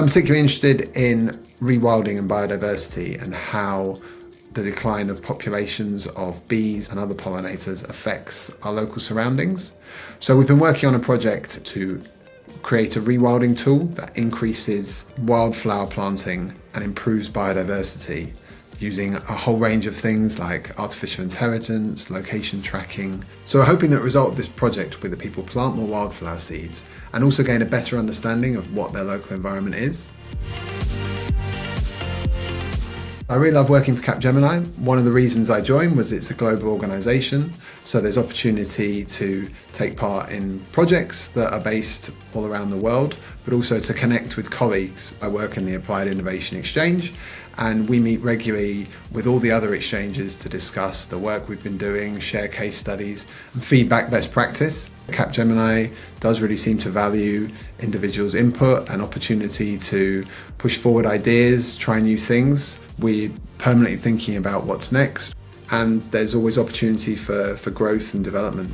I'm particularly interested in rewilding and biodiversity and how the decline of populations of bees and other pollinators affects our local surroundings. So we've been working on a project to create a rewilding tool that increases wildflower planting and improves biodiversity using a whole range of things like artificial intelligence, location tracking. So we're hoping that the result of this project will be that people plant more wildflower seeds and also gain a better understanding of what their local environment is. I really love working for Capgemini. One of the reasons I joined was it's a global organisation, so there's opportunity to take part in projects that are based all around the world, but also to connect with colleagues. I work in the Applied Innovation Exchange, and we meet regularly with all the other exchanges to discuss the work we've been doing, share case studies, and feedback best practice. Capgemini does really seem to value individuals' input and opportunity to push forward ideas, try new things. We're permanently thinking about what's next, and there's always opportunity for, for growth and development.